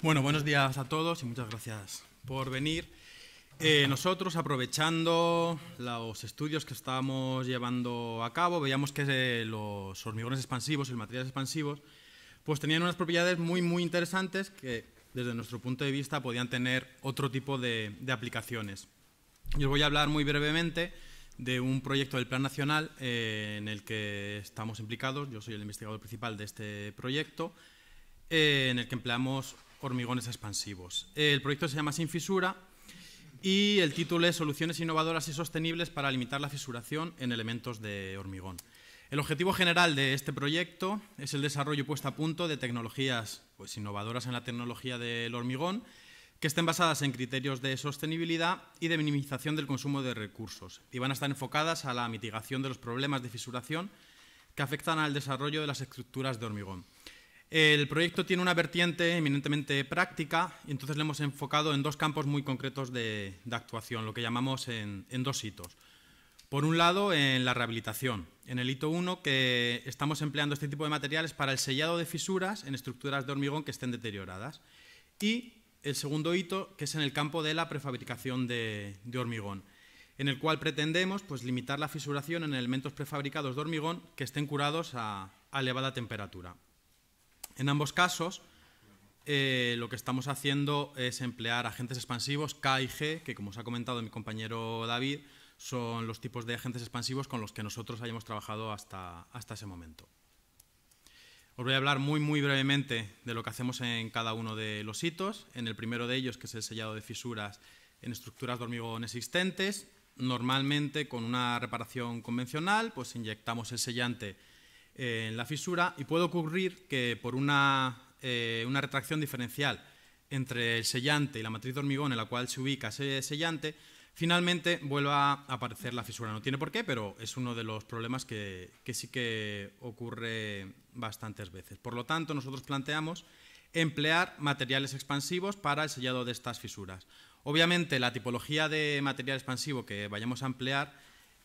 Bueno, buenos días a todos y muchas gracias por venir. Eh, nosotros, aprovechando los estudios que estábamos llevando a cabo, veíamos que los hormigones expansivos y los materiales expansivos pues tenían unas propiedades muy, muy interesantes que, desde nuestro punto de vista, podían tener otro tipo de, aplicaciones. Yo os voy a hablar muy brevemente de un proyecto del Plan Nacional eh, en el que estamos implicados. Yo soy el investigador principal de este proyecto, eh, en el que empleamos hormigones expansivos. El proyecto se llama Sin Fisura y el título es Soluciones innovadoras y sostenibles para limitar la fisuración en elementos de hormigón. El objetivo general de este proyecto es el desarrollo puesto a punto de tecnologías pues, innovadoras en la tecnología del hormigón que estén basadas en criterios de sostenibilidad y de minimización del consumo de recursos y van a estar enfocadas a la mitigación de los problemas de fisuración que afectan al desarrollo de las estructuras de hormigón. El proyecto tiene una vertiente eminentemente práctica y entonces le hemos enfocado en dos campos muy concretos de, actuación, lo que llamamos en, dos hitos. Por un lado, en la rehabilitación. En el hito 1, que estamos empleando este tipo de materiales para el sellado de fisuras en estructuras de hormigón que estén deterioradas. Y el segundo hito, que es en el campo de la prefabricación de, hormigón, en el cual pretendemos pues, limitar la fisuración en elementos prefabricados de hormigón que estén curados a elevada temperatura. En ambos casos, eh, lo que estamos haciendo es emplear agentes expansivos K y G, que como os ha comentado mi compañero David, son los tipos de agentes expansivos con los que nosotros hayamos trabajado hasta, hasta ese momento. Os voy a hablar muy, muy brevemente de lo que hacemos en cada uno de los hitos. En el primero de ellos, que es el sellado de fisuras en estructuras de hormigón existentes, normalmente con una reparación convencional, pues inyectamos el sellante en la fisura y puede ocurrir que por eh, una, retracción diferencial entre el sellante y la matriz de hormigón en la cual se ubica ese sellante, finalmente vuelva a aparecer la fisura. No tiene por qué, pero es uno de los problemas que, sí que ocurre bastantes veces. Por lo tanto, nosotros planteamos emplear materiales expansivos para el sellado de estas fisuras. Obviamente, la tipología de material expansivo que vayamos a emplear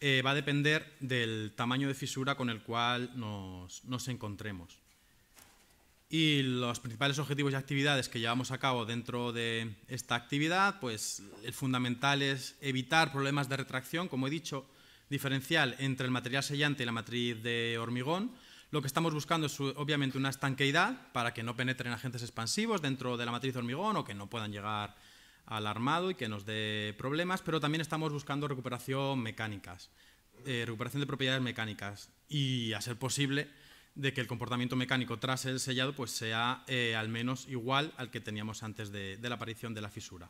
eh, va a depender del tamaño de fisura con el cual nos, encontremos. Y los principales objetivos y actividades que llevamos a cabo dentro de esta actividad, pues el fundamental es evitar problemas de retracción, como he dicho, diferencial entre el material sellante y la matriz de hormigón. Lo que estamos buscando es obviamente una estanqueidad para que no penetren agentes expansivos dentro de la matriz de hormigón o que no puedan llegar alarmado y que nos dé problemas, pero también estamos buscando recuperación mecánicas, eh, recuperación de propiedades mecánicas y, a ser posible, de que el comportamiento mecánico tras el sellado pues, sea eh, al menos igual al que teníamos antes de, la aparición de la fisura.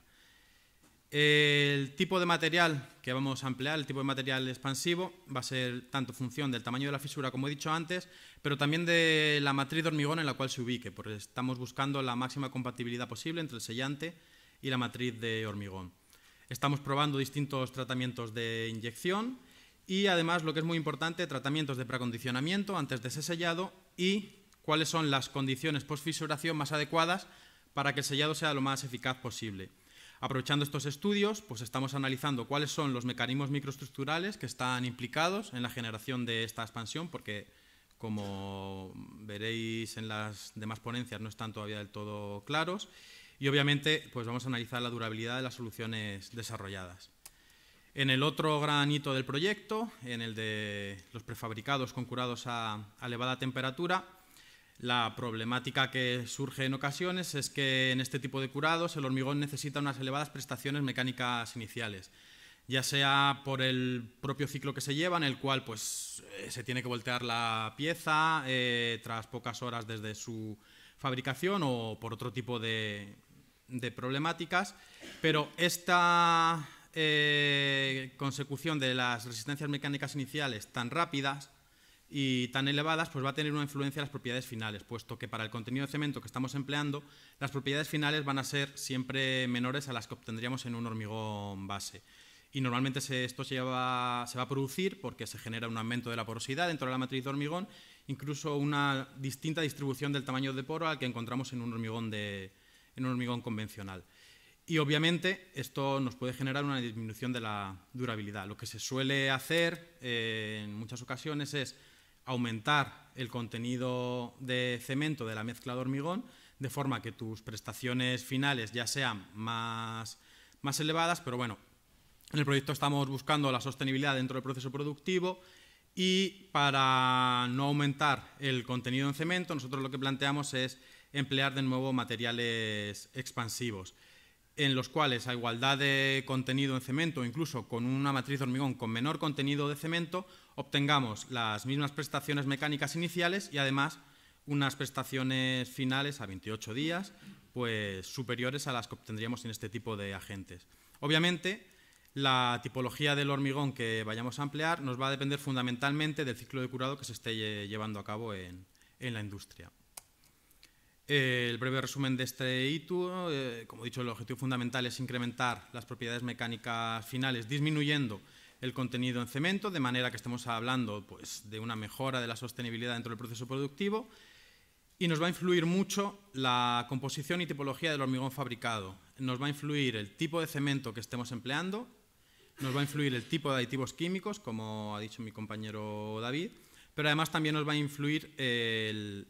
El tipo de material que vamos a emplear, el tipo de material expansivo, va a ser tanto función del tamaño de la fisura, como he dicho antes, pero también de la matriz de hormigón en la cual se ubique, porque estamos buscando la máxima compatibilidad posible entre el sellante y la matriz de hormigón. Estamos probando distintos tratamientos de inyección y además, lo que es muy importante, tratamientos de preacondicionamiento antes de ese sellado y cuáles son las condiciones post-fisuración más adecuadas para que el sellado sea lo más eficaz posible. Aprovechando estos estudios, pues estamos analizando cuáles son los mecanismos microestructurales que están implicados en la generación de esta expansión, porque como veréis en las demás ponencias no están todavía del todo claros, y obviamente pues vamos a analizar la durabilidad de las soluciones desarrolladas. En el otro gran hito del proyecto, en el de los prefabricados con curados a, elevada temperatura, la problemática que surge en ocasiones es que en este tipo de curados el hormigón necesita unas elevadas prestaciones mecánicas iniciales, ya sea por el propio ciclo que se lleva, en el cual pues, eh, se tiene que voltear la pieza eh, tras pocas horas desde su fabricación o por otro tipo de, de problemáticas, pero esta eh, consecución de las resistencias mecánicas iniciales tan rápidas y tan elevadas, pues va a tener una influencia en las propiedades finales, puesto que para el contenido de cemento que estamos empleando, las propiedades finales van a ser siempre menores a las que obtendríamos en un hormigón base. Y normalmente esto se, se va a producir porque se genera un aumento de la porosidad dentro de la matriz de hormigón, incluso una distinta distribución del tamaño de poro al que encontramos en un hormigón de, en un hormigón convencional. Y obviamente esto nos puede generar una disminución de la durabilidad. Lo que se suele hacer eh, en muchas ocasiones es aumentar el contenido de cemento de la mezcla de hormigón, de forma que tus prestaciones finales ya sean más, más elevadas, pero bueno, en el proyecto estamos buscando la sostenibilidad dentro del proceso productivo y para no aumentar el contenido en cemento, nosotros lo que planteamos es emplear de nuevo materiales expansivos, en los cuales a igualdad de contenido en cemento, incluso con una matriz de hormigón con menor contenido de cemento, obtengamos las mismas prestaciones mecánicas iniciales y además unas prestaciones finales a 28 días pues superiores a las que obtendríamos en este tipo de agentes. Obviamente, la tipología del hormigón que vayamos a emplear nos va a depender fundamentalmente del ciclo de curado que se esté llevando a cabo en, la industria. el breve resumen de este ITU, eh, como he dicho, el objetivo fundamental es incrementar las propiedades mecánicas finales disminuyendo el contenido en cemento, de manera que estemos hablando pues, de una mejora de la sostenibilidad dentro del proceso productivo y nos va a influir mucho la composición y tipología del hormigón fabricado. Nos va a influir el tipo de cemento que estemos empleando, nos va a influir el tipo de aditivos químicos, como ha dicho mi compañero David, pero además también nos va a influir el,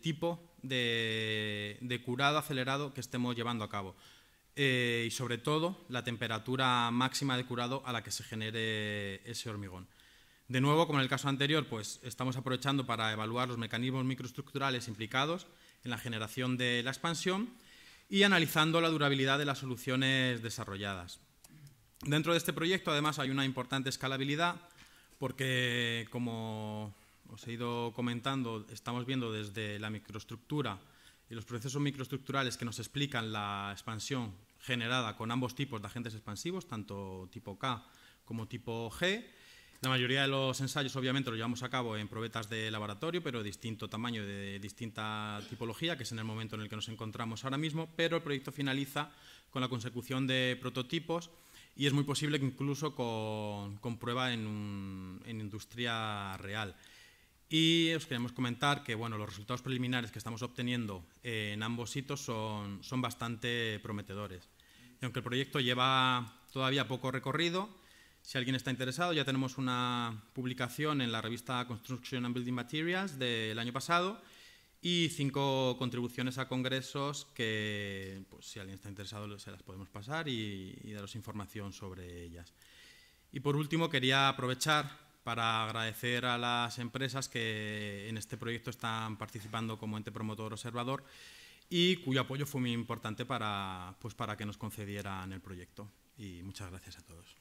tipo de, curado acelerado que estemos llevando a cabo. Eh, y sobre todo la temperatura máxima de curado a la que se genere ese hormigón. De nuevo, como en el caso anterior, pues estamos aprovechando para evaluar los mecanismos microestructurales implicados en la generación de la expansión y analizando la durabilidad de las soluciones desarrolladas. Dentro de este proyecto, además, hay una importante escalabilidad porque, como os he ido comentando, estamos viendo desde la microestructura y los procesos microestructurales que nos explican la expansión generada con ambos tipos de agentes expansivos, tanto tipo K como tipo G, la mayoría de los ensayos, obviamente, los llevamos a cabo en probetas de laboratorio, pero de distinto tamaño, de distinta tipología, que es en el momento en el que nos encontramos ahora mismo, pero el proyecto finaliza con la consecución de prototipos y es muy posible que incluso con, prueba en, industria real. Y os queremos comentar que bueno, los resultados preliminares que estamos obteniendo en ambos hitos son, son bastante prometedores. Y aunque el proyecto lleva todavía poco recorrido, si alguien está interesado, ya tenemos una publicación en la revista Construction and Building Materials del año pasado y cinco contribuciones a congresos que, pues, si alguien está interesado, se las podemos pasar y, daros información sobre ellas. Y por último, quería aprovechar para agradecer a las empresas que en este proyecto están participando como ente promotor observador y cuyo apoyo fue muy importante para, pues, para que nos concedieran el proyecto. Y muchas gracias a todos.